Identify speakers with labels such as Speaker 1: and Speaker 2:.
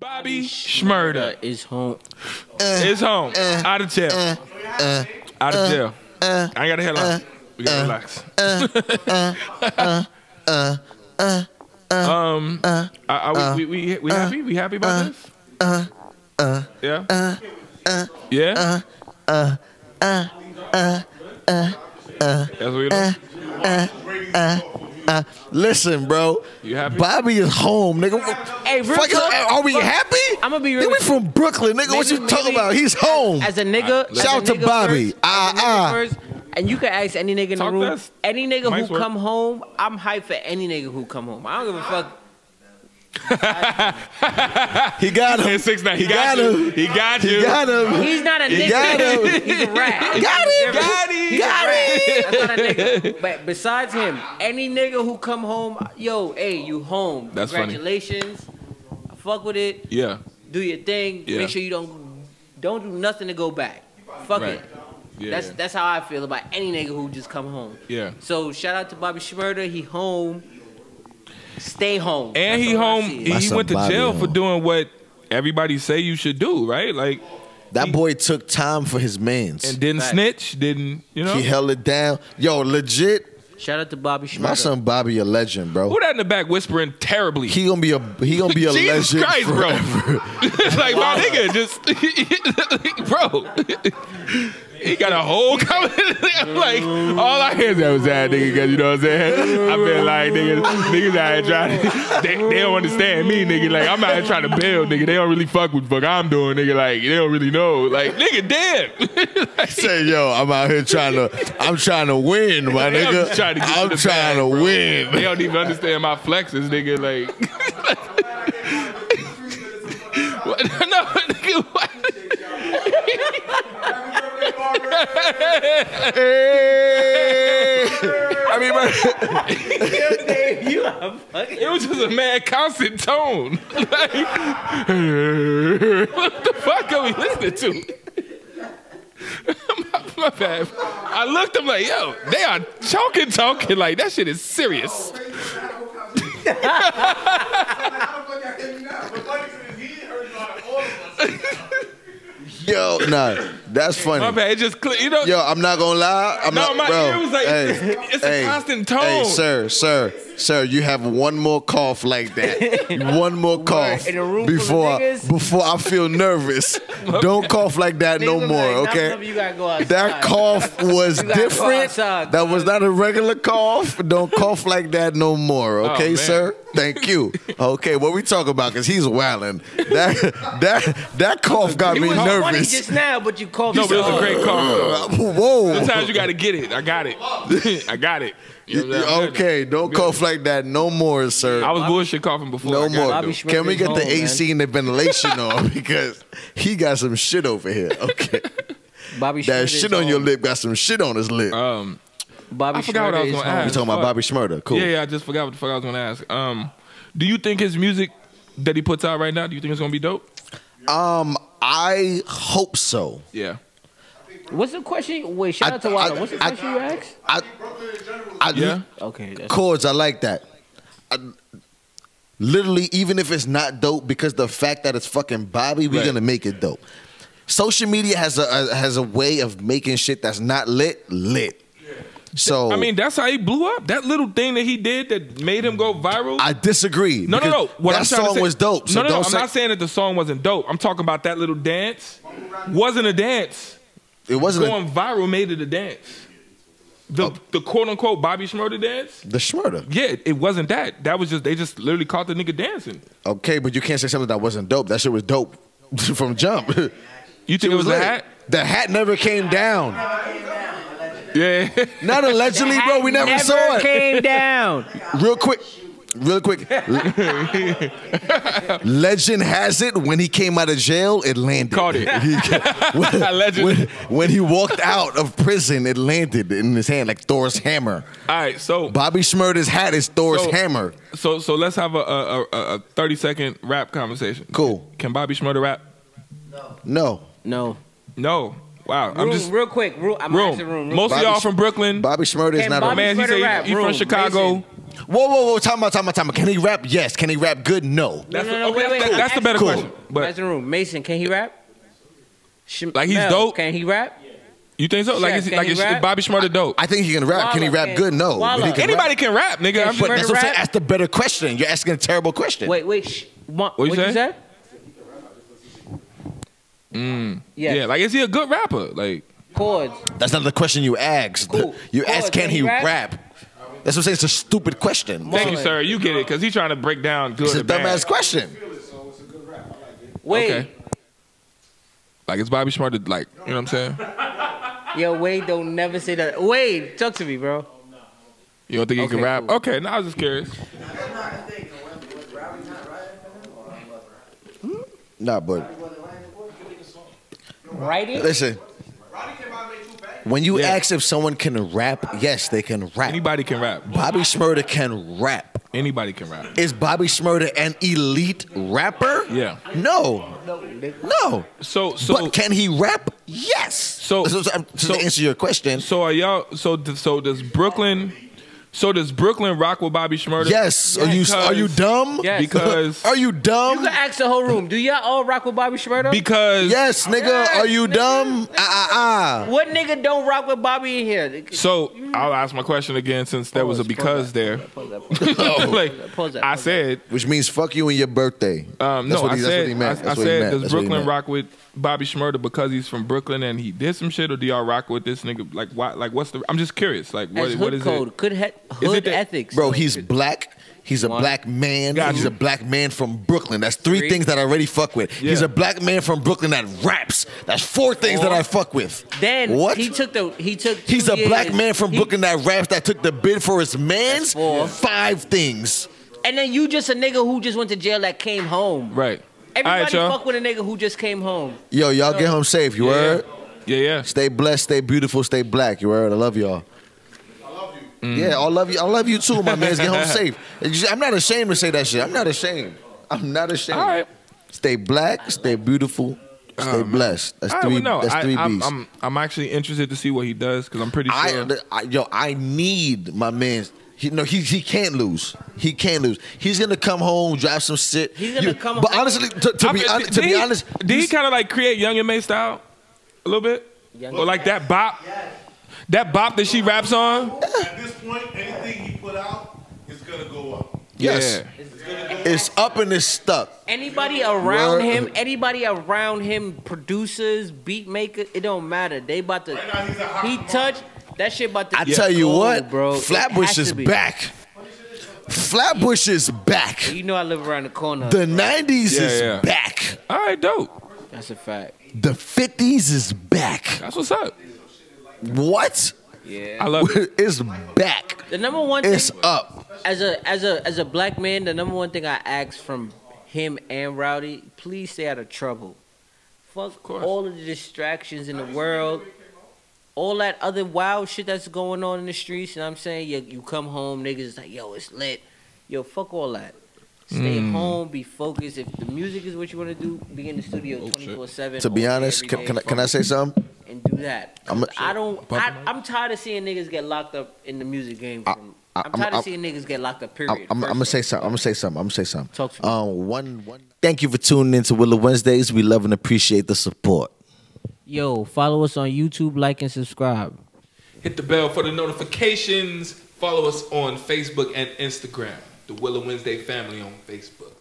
Speaker 1: Bobby Shmurda
Speaker 2: is home.
Speaker 1: is home. Out of jail. Out of jail. I ain't got a headline. We gotta relax. um, are, are we, we, we, we happy? We happy about this? Yeah? Yeah? That's what you know?
Speaker 3: Listen, bro.
Speaker 1: You happy?
Speaker 3: Bobby is home, nigga.
Speaker 2: Hey, real
Speaker 3: Fuck
Speaker 2: talk,
Speaker 3: are we
Speaker 2: fuck-
Speaker 3: happy?
Speaker 2: I'ma be
Speaker 3: Nigga,
Speaker 2: real
Speaker 3: we
Speaker 2: with
Speaker 3: from Brooklyn, nigga. what
Speaker 2: Maybe-
Speaker 3: you talking about? He's home.
Speaker 2: As a nigga, as
Speaker 3: Shout
Speaker 2: a
Speaker 3: to Bobby. Ah,
Speaker 2: as a nigga
Speaker 3: ah.
Speaker 2: and you can ask any nigga in the room.
Speaker 1: less.
Speaker 2: Any nigga
Speaker 1: Mike's
Speaker 2: who
Speaker 1: work.
Speaker 2: come home, I'm hyped for any nigga who come home. I don't give a fuck.
Speaker 3: He got him.
Speaker 1: Hey, six nine. He,
Speaker 3: He
Speaker 1: got,
Speaker 3: got
Speaker 1: you.
Speaker 3: him.
Speaker 1: He got you.
Speaker 3: He got him.
Speaker 2: He's not a
Speaker 3: He
Speaker 2: nigga.
Speaker 3: got him.
Speaker 2: He's a rat.
Speaker 3: Got him.
Speaker 1: Got him.
Speaker 2: He's
Speaker 3: Got
Speaker 2: a rat.
Speaker 3: him.
Speaker 2: That's not a nigga. But besides him, any nigga who come home, yo, hey, you home.
Speaker 1: That's funny.
Speaker 2: Congratulations. I fuck with it.
Speaker 1: Yeah.
Speaker 2: Do your thing.
Speaker 1: Yeah.
Speaker 2: Make sure you don't don't do nothing to go back. Fuck
Speaker 1: Right.
Speaker 2: it.
Speaker 1: Yeah.
Speaker 2: That's that's how I feel about any nigga who just come home.
Speaker 1: yeah.
Speaker 2: So shout out to Bobby Shmurda. He home. Stay home.
Speaker 1: And
Speaker 2: That's
Speaker 1: he home. He
Speaker 3: My son
Speaker 1: went to
Speaker 3: Bobby
Speaker 1: jail for doing what everybody say you should do, right? Like,
Speaker 3: That boy took time for his mans.
Speaker 1: and didn't
Speaker 2: Fact.
Speaker 1: snitch, didn't you know?
Speaker 3: He held it down. Yo, legit.
Speaker 2: Shout out to Bobby Shmurda.
Speaker 3: My son Bobby a legend, bro.
Speaker 1: Who that in the back whispering terribly?
Speaker 3: He gonna be a he gonna be a
Speaker 1: Jesus
Speaker 3: legend.
Speaker 1: Christ, bro.
Speaker 3: forever.
Speaker 1: it's like my nigga just, bro. He got a whole. I'm like, all I hear is that was that nigga, cause you know what I'm saying? I feel like niggas, niggas out here trying to, they, they don't understand me, nigga. Like, I'm out here trying to build, nigga. They don't really fuck with fuck I'm doing, nigga. Like, they don't really know. Like, nigga, damn. Like,
Speaker 3: Say, yo, I'm out here trying to I'm trying to win, my
Speaker 1: I'm
Speaker 3: nigga.
Speaker 1: trying to
Speaker 3: I'm trying
Speaker 1: bag,
Speaker 3: to win.
Speaker 1: They don't even understand my flexes, nigga. Like, what? no, nigga, what?
Speaker 3: Hey. I mean, my,
Speaker 2: you are fucking.
Speaker 1: It was just a mad constant tone. Like, what the fuck are we listening to? my, my bad. I looked, I'm like, yo, they are choking, talking. Like, that shit is serious.
Speaker 3: yo, nah, that's funny.
Speaker 1: My bad. It just, cl- you know,
Speaker 3: Yo, I'm not gonna lie. I'm
Speaker 1: No,
Speaker 3: not,
Speaker 1: my
Speaker 3: bro.
Speaker 1: ear was like-
Speaker 3: hey,
Speaker 1: it's a
Speaker 3: hey,
Speaker 1: constant tone.
Speaker 3: Hey, sir, sir, sir, you have one more cough like that. one more cough
Speaker 2: in a room
Speaker 3: before before I feel nervous. Don't cough like that no more,
Speaker 2: like,
Speaker 3: okay?
Speaker 2: You gotta go outside.
Speaker 3: That cough was
Speaker 2: You gotta go
Speaker 3: different.
Speaker 2: outside,
Speaker 3: that was not a regular cough. Don't cough like that no more, oh, okay,
Speaker 1: Oh,
Speaker 3: sir? Thank you. Okay, what we talking about? Cause he's wilding. That that that cough got
Speaker 2: You
Speaker 3: me
Speaker 2: was funny
Speaker 3: nervous.
Speaker 2: just now, but you called
Speaker 1: no, but it was a great call.
Speaker 3: Whoa.
Speaker 1: Sometimes you got to get it. I got it. I got it. You know what I'm?
Speaker 3: Okay, don't cough like that no more, sir.
Speaker 1: I was bullshit coughing before.
Speaker 3: No more.
Speaker 1: it,
Speaker 2: Bobby
Speaker 1: though.
Speaker 2: Shmurda
Speaker 3: Can we
Speaker 2: is
Speaker 3: get the
Speaker 2: home,
Speaker 3: AC and the ventilation on because he got some shit over here. Okay,
Speaker 2: Bobby
Speaker 3: that
Speaker 2: Shmurda
Speaker 3: shit
Speaker 2: is
Speaker 3: on your lip got some shit on his lip.
Speaker 1: Um,
Speaker 2: Bobby
Speaker 1: I forgot what I
Speaker 2: Shmurda
Speaker 1: was gonna ask.
Speaker 3: you talking about. Bobby Shmurda? Cool.
Speaker 1: Yeah, yeah. I just forgot what the fuck I was gonna ask. Um, do you think his music that he puts out right now? Do you think it's gonna be dope?
Speaker 3: Um, I hope so.
Speaker 1: Yeah.
Speaker 2: What's the question? Wait, shout
Speaker 3: I-
Speaker 2: out to Walla.
Speaker 3: I-
Speaker 2: What's the
Speaker 3: I-
Speaker 2: question you asked?
Speaker 3: I, I
Speaker 1: Yeah.
Speaker 2: Okay, that's
Speaker 3: chords. I like that. I, literally, even if it's not dope, because the fact that it's fucking Bobby, we're
Speaker 1: Right.
Speaker 3: gonna make it dope. Social media has a, a has a way of making shit that's not lit lit. So
Speaker 1: I mean, that's how he blew up. That little thing that he did that made him go viral.
Speaker 3: I disagree.
Speaker 1: no, no, no. What
Speaker 3: that
Speaker 1: I'm
Speaker 3: song
Speaker 1: say,
Speaker 3: was dope. So
Speaker 1: no, no, no. I'm not saying that the song wasn't dope. I'm talking about that little dance. Wasn't a dance.
Speaker 3: it wasn't a-
Speaker 1: Going viral made it a dance. The
Speaker 3: Oh.
Speaker 1: the quote unquote Bobby Shmurda dance.
Speaker 3: the Shmurda.
Speaker 1: Yeah, it wasn't that. That was just they just literally caught the nigga dancing.
Speaker 3: Okay, but you can't say something that wasn't dope. That shit was dope from jump.
Speaker 1: You think it was, a
Speaker 3: lit.
Speaker 1: hat?
Speaker 3: The hat never came down.
Speaker 1: Yeah.
Speaker 3: Not allegedly, bro. We never, saw it.
Speaker 2: came down.
Speaker 3: Real quick. Real quick. Legend has it when he came out of jail, it landed.
Speaker 1: Caught it.
Speaker 3: He- when, when, when he walked out of prison, it landed in his hand like Thor's hammer.
Speaker 1: All right, so
Speaker 3: Bobby Shmurda's hat is Thor's
Speaker 1: So-
Speaker 3: hammer.
Speaker 1: so so let's have a a, a, a thirty second rap conversation.
Speaker 3: Cool.
Speaker 1: Can Bobby Shmurda rap?
Speaker 3: No.
Speaker 2: No.
Speaker 1: No. No. Wow. I'm
Speaker 2: Room,
Speaker 1: just
Speaker 2: real quick. Room, I'm
Speaker 1: room.
Speaker 2: asking room. room.
Speaker 1: Most of y'all from Brooklyn.
Speaker 3: Bobby Shmurda is not
Speaker 1: My
Speaker 3: a
Speaker 1: man, he
Speaker 2: Shmurda
Speaker 1: say
Speaker 2: rap,
Speaker 1: he, he from Chicago.
Speaker 2: Mason.
Speaker 3: Whoa, whoa, whoa! Time out, time out, time out. Can he rap? Yes. Can he rap good? No.
Speaker 1: That's,
Speaker 2: no,
Speaker 1: the-
Speaker 2: no,
Speaker 1: okay,
Speaker 2: wait, wait,
Speaker 1: that's,
Speaker 2: wait.
Speaker 1: that's the better
Speaker 3: Cool.
Speaker 1: question. But
Speaker 2: That's the room. Mason, can he rap? Sh-
Speaker 1: Like, he's
Speaker 2: Mel,
Speaker 1: dope?
Speaker 2: Can he rap?
Speaker 1: you think so? Like, is, he- like
Speaker 2: he
Speaker 1: is? Bobby Shmurda dope?
Speaker 3: I think he can rap. can he rap
Speaker 2: can-
Speaker 3: good? No.
Speaker 2: Walla.
Speaker 3: Can
Speaker 1: Anybody
Speaker 3: rap.
Speaker 1: can rap, nigga. I'm
Speaker 3: But
Speaker 1: just,
Speaker 3: that's what I'm saying.
Speaker 2: rap?
Speaker 3: That's the better question. You're asking a terrible question.
Speaker 2: Wait, wait. Sh- what
Speaker 1: What'd you
Speaker 2: you
Speaker 1: say?
Speaker 2: Say? Mm. Yeah.
Speaker 1: yeah, like is he a good rapper? Like,
Speaker 2: chords.
Speaker 3: That's not the question you asked.
Speaker 2: Cool.
Speaker 3: You
Speaker 2: Cool.
Speaker 3: asked, can,
Speaker 2: Can
Speaker 3: he
Speaker 2: he
Speaker 3: rap?
Speaker 2: rap?
Speaker 3: That's what I'm saying. It's a stupid question.
Speaker 1: thank you, sir. You get it because he's trying to break down good
Speaker 3: It's a
Speaker 1: or bad.
Speaker 3: dumbass question.
Speaker 2: Wait.
Speaker 1: Okay. Like, it's Bobby Shmurda like, you know what I'm saying?
Speaker 2: Yo, Wade, don't never say that. Wade, talk to me, bro.
Speaker 1: You don't think he can rap?
Speaker 2: cool.
Speaker 1: Okay, now I was just curious.
Speaker 3: Nah, but
Speaker 2: Writing?
Speaker 3: listen. When you
Speaker 1: Yeah.
Speaker 3: ask if someone can rap, yes, they can rap.
Speaker 1: Anybody can rap.
Speaker 3: Bobby Shmurda can rap.
Speaker 1: Anybody can rap.
Speaker 3: Is Bobby Shmurda an elite rapper?
Speaker 1: Yeah.
Speaker 3: No. No.
Speaker 1: So, so,
Speaker 3: but can he rap? Yes.
Speaker 1: So-
Speaker 3: so, so, to
Speaker 1: so-
Speaker 3: answer your question,
Speaker 1: so are y'all? So, so does Brooklyn? So does Brooklyn rock with Bobby Shmurda?
Speaker 3: yes. Are you are you dumb?
Speaker 2: Yes.
Speaker 1: Because
Speaker 3: Are you dumb?
Speaker 2: You
Speaker 3: dumb?
Speaker 2: can ask the whole room. Do y'all all rock with Bobby Shmurda?
Speaker 1: because
Speaker 3: Yes, nigga.
Speaker 2: Yes,
Speaker 3: are you
Speaker 2: nigga.
Speaker 3: dumb? Ah ah ah.
Speaker 2: what nigga don't rock with Bobby in here?
Speaker 1: So I'll ask my question again since there was a because there.
Speaker 2: pause pause
Speaker 1: like I said,
Speaker 3: Which means fuck you and your birthday.
Speaker 1: um,
Speaker 3: That's
Speaker 1: no,
Speaker 3: what
Speaker 1: I said,
Speaker 3: that's what he meant.
Speaker 1: I, I
Speaker 3: That's what he
Speaker 1: said,
Speaker 3: meant.
Speaker 1: does
Speaker 3: That's
Speaker 1: Brooklyn rock with Bobby Shmurda because he's from Brooklyn and he did some shit, or do y'all rock with this nigga? Like, why? Like, what's the? I'm just curious. Like, what,
Speaker 2: That's
Speaker 1: what
Speaker 2: code.
Speaker 1: it?
Speaker 2: Good he-
Speaker 1: it
Speaker 2: hood
Speaker 1: that-
Speaker 2: ethics.
Speaker 3: Bro, he's black. He's a
Speaker 2: One.
Speaker 3: black man.
Speaker 1: Got
Speaker 3: He's
Speaker 1: you.
Speaker 3: a black man from Brooklyn. That's three,
Speaker 2: Three.
Speaker 3: things that I already fuck with. He's a black man from Brooklyn that raps. That's four things that I fuck with.
Speaker 2: Then
Speaker 3: what?
Speaker 2: he took the he took. two
Speaker 3: He's a black man from
Speaker 2: He-
Speaker 3: Brooklyn that raps that took the bid for his man's.
Speaker 2: Four.
Speaker 3: Five things.
Speaker 2: And then you just a nigga who just went to jail that came home.
Speaker 1: Right.
Speaker 2: Everybody
Speaker 1: right,
Speaker 2: fuck with a nigga who just came home.
Speaker 3: Yo, y'all get home safe. You
Speaker 1: Yeah,
Speaker 3: heard?
Speaker 1: yeah, yeah.
Speaker 3: Stay blessed, stay beautiful, stay black. You heard? I love y'all. Mm. Yeah, I love you. I love you too, my man. Get home safe. I'm not ashamed to say that shit. I'm not ashamed. I'm not ashamed.
Speaker 1: All right.
Speaker 3: Stay black, stay beautiful, uh, stay blessed. That's
Speaker 1: All right,
Speaker 3: three.
Speaker 1: well, no,
Speaker 3: that's
Speaker 1: I,
Speaker 3: three
Speaker 1: I'm,
Speaker 3: B's.
Speaker 1: I'm, I'm actually interested to see what he does because I'm pretty sure.
Speaker 3: I, I, yo, I need my man. He, no, he he can't lose. He can't lose. He's gonna come home, drive some shit.
Speaker 2: He's gonna come
Speaker 3: But
Speaker 2: home-
Speaker 3: honestly, to, to be
Speaker 1: mean,
Speaker 3: honest,
Speaker 1: did
Speaker 3: to be
Speaker 1: he-
Speaker 3: honest,
Speaker 1: did he kind of like create Young M.A style a little bit,
Speaker 2: Young
Speaker 1: or like that bop, that bop that she raps on?
Speaker 4: At this point, anything he put out is gonna go up.
Speaker 3: yes, it's up and it's stuck.
Speaker 2: Anybody around him, anybody around him, producers, beat makers, it don't matter. They about to.
Speaker 4: Right now, he's a hot
Speaker 2: he
Speaker 4: commodity.
Speaker 2: touch that shit about to.
Speaker 3: I tell you
Speaker 2: gold,
Speaker 3: what,
Speaker 2: bro.
Speaker 3: Flatbush is back. Flatbush is back.
Speaker 2: You know I live around the corner.
Speaker 3: The '90s
Speaker 1: Yeah,
Speaker 3: is
Speaker 1: yeah.
Speaker 3: back.
Speaker 1: All right, dope.
Speaker 2: That's a fact.
Speaker 3: The '50s is back.
Speaker 1: That's what's up.
Speaker 3: What?
Speaker 2: Yeah.
Speaker 1: I love it.
Speaker 3: it's back.
Speaker 2: The number one
Speaker 3: It's up.
Speaker 2: as a as a as a black man, the number one thing I ask from him and Rowdy, please stay out of trouble. Fuck
Speaker 1: course.
Speaker 2: all of the distractions in the world. All that other wild shit that's going on in the streets, and I'm saying you, you come home, niggas is like, yo, it's lit. Yo, fuck all that. Stay
Speaker 3: Mm.
Speaker 2: home, be focused. If the music is what you want to do, be in the studio 24 7.
Speaker 3: To be honest, can, can, I, can I say something?
Speaker 2: And do that.
Speaker 3: I'm a-
Speaker 2: I don't. I, I'm tired of seeing niggas get locked up in the music game. From,
Speaker 3: I-
Speaker 2: I, am tired
Speaker 3: I'm-
Speaker 2: of seeing niggas get locked up.
Speaker 3: I'm,
Speaker 2: Period.
Speaker 3: I'm, I'm gonna say something. I'm gonna say something. I'm gonna say something.
Speaker 2: Talk to me.
Speaker 3: Um, one, one. Thank you for tuning in to Willa Wednesdays. We love and appreciate the support.
Speaker 2: Yo, follow us on YouTube, like and subscribe.
Speaker 1: Hit the bell for the notifications. Follow us on Facebook and Instagram. The Willa Wednesday family on Facebook.